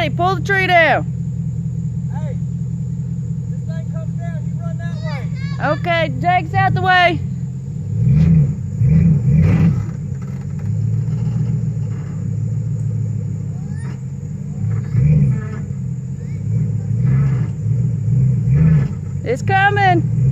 Daddy, pull the tree down. Hey, this thing comes down, you run that way. Okay, Jake's out the way. It's coming.